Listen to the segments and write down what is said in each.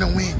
to win.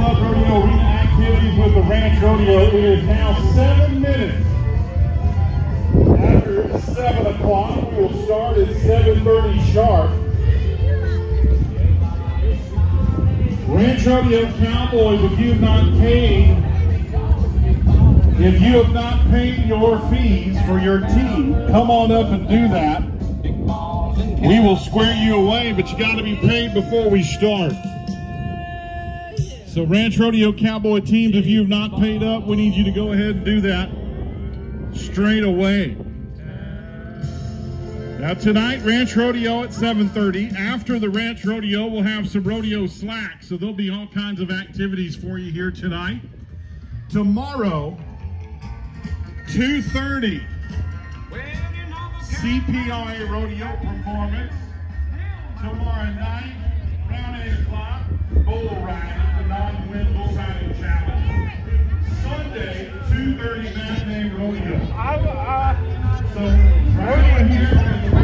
You're never gonna win. Rodeo. It is now seven minutes after seven o'clock. We will start at 7:30 sharp. Ranch Rodeo Cowboys, if you have not paid, if you have not paid your fees for your team, come on up and do that. We will square you away, but you got to be paid before we start. So Ranch Rodeo Cowboy teams, if you have not paid up, we need you to go ahead and do that straight away. Now tonight, Ranch Rodeo at 7.30. After the Ranch Rodeo, we'll have some rodeo slack. So there'll be all kinds of activities for you here tonight. Tomorrow, 2.30, CPRA rodeo performance. Tomorrow night, 8 o'clock, bull riding, the non-win bull riding challenge. Sunday, 2.30 matinee rodeo. I, uh, So, right here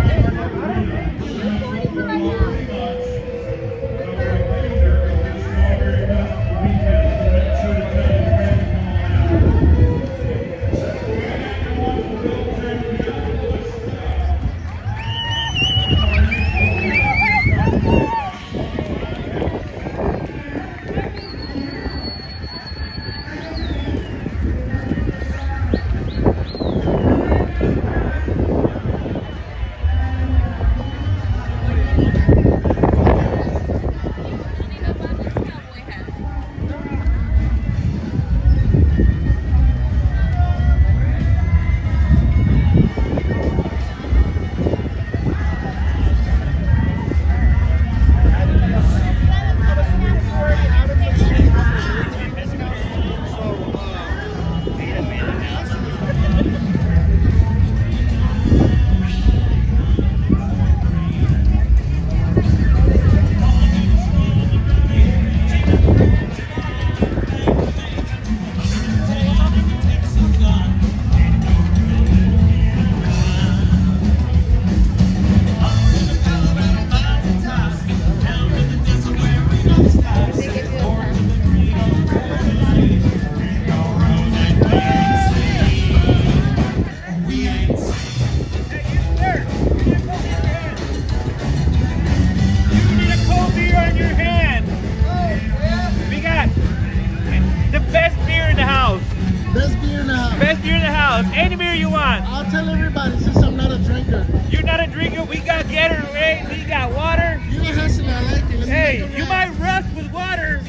tell everybody since I'm not a drinker. You're not a drinker. We got Gatorade. We got water. You hustler. I like it. Let's hey, you might rust with water.